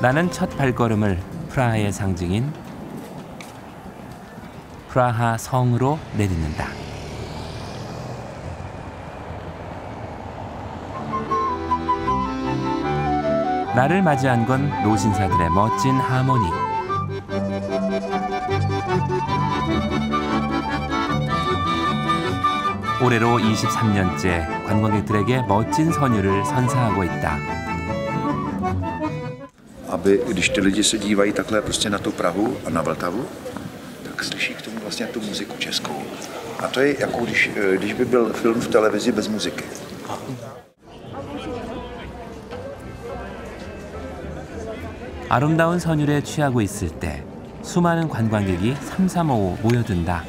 나는 첫 발걸음을 프라하의 상징인 프라하 성으로 내딛는다. 나를 맞이한 건 노신사들의 멋진 하모니. 올해로 23년째 관광객들에게 멋진 선율을 선사하고 있다. aby když ty lidi se dívají takhle prostě na tu Prahu a na Vltavu, tak slyší k tomu vlastně tu muziku českou. A to je jako když, eh, když by byl film v televizi bez muziky. 아름다운 선율에 취하고 있을 때 수많은 관광객이 삼삼오오 모여든다.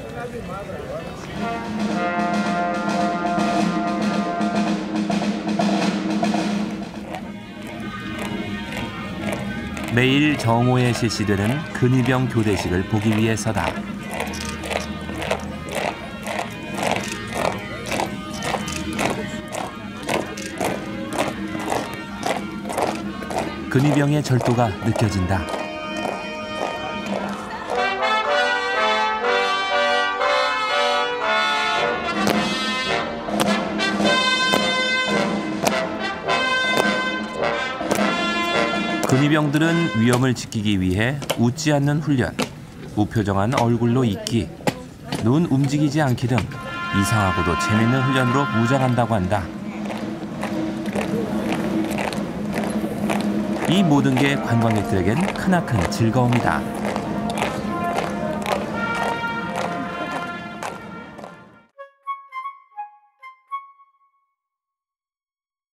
매일 정오에 실시되는 근위병 교대식을 보기 위해서다. 근위병의 절도가 느껴진다. 근위병들은 위험을 지키기 위해 웃지 않는 훈련, 무표정한 얼굴로 있기, 눈 움직이지 않기 등 이상하고도 재밌는 훈련으로 무장한다고 한다. 이 모든 게 관광객들에겐 크나큰 즐거움이다.